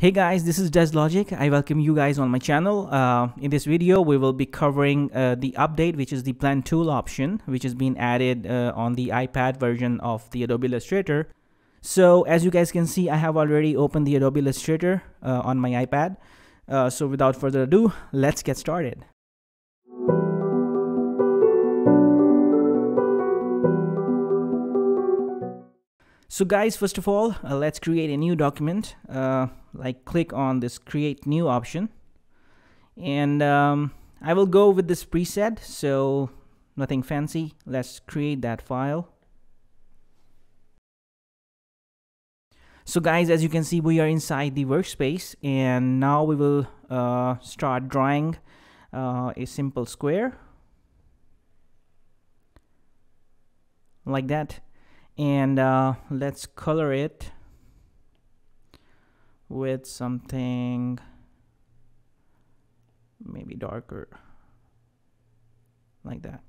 Hey guys, this is DezLogic. I welcome you guys on my channel. Uh, in this video, we will be covering uh, the update, which is the blend tool option, which has been added uh, on the iPad version of the Adobe Illustrator. So as you guys can see, I have already opened the Adobe Illustrator uh, on my iPad. Uh, so without further ado, let's get started. So guys, first of all, uh, let's create a new document. Uh, like click on this create new option. And um, I will go with this preset, so nothing fancy. Let's create that file. So guys, as you can see, we are inside the workspace and now we will uh, start drawing uh, a simple square like that and uh, let's color it with something maybe darker like that.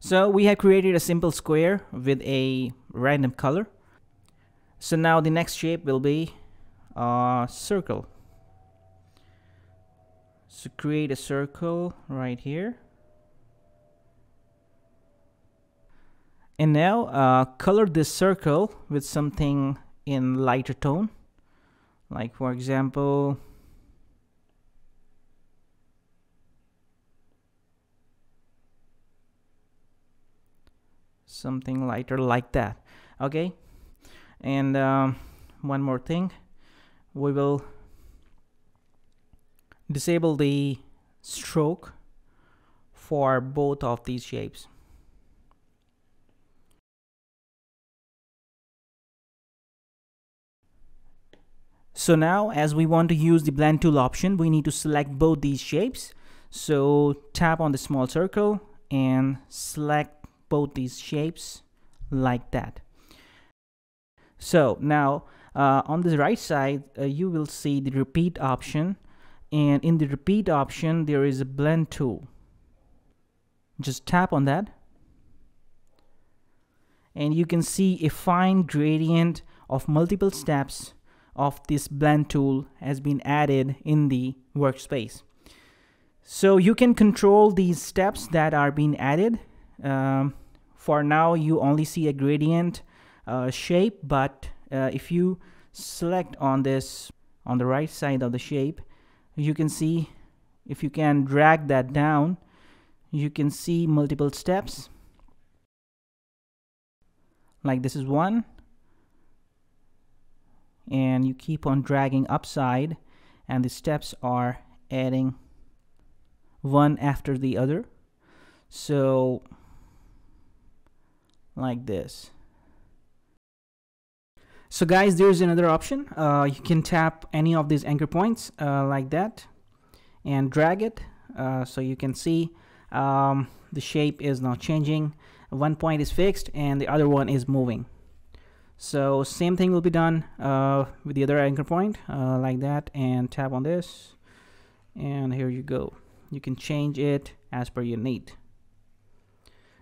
So we have created a simple square with a random color. So now the next shape will be a circle so create a circle right here. And now uh, color this circle with something in lighter tone. Like for example, something lighter like that. Okay. And um, one more thing, we will disable the stroke for both of these shapes. So now as we want to use the blend tool option, we need to select both these shapes. So tap on the small circle and select both these shapes like that. So now uh, on the right side, uh, you will see the repeat option and in the repeat option there is a blend tool. Just tap on that. And you can see a fine gradient of multiple steps of this blend tool has been added in the workspace. So you can control these steps that are being added. Um, for now you only see a gradient uh, shape but uh, if you select on this on the right side of the shape you can see if you can drag that down you can see multiple steps. Like this is one. And you keep on dragging upside and the steps are adding one after the other. So like this so guys, there's another option. Uh, you can tap any of these anchor points uh, like that and drag it. Uh, so you can see um, the shape is now changing. One point is fixed and the other one is moving. So same thing will be done uh, with the other anchor point uh, like that and tap on this and here you go. You can change it as per your need.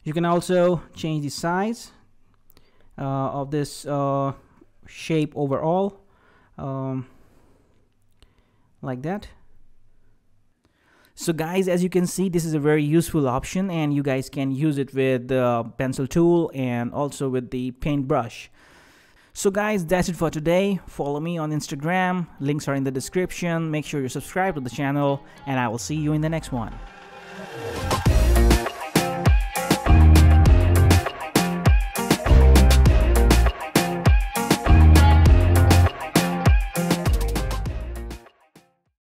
You can also change the size uh, of this shape overall um, like that. So guys as you can see this is a very useful option and you guys can use it with the pencil tool and also with the paintbrush. So guys that's it for today. Follow me on instagram. Links are in the description. Make sure you subscribe to the channel and i will see you in the next one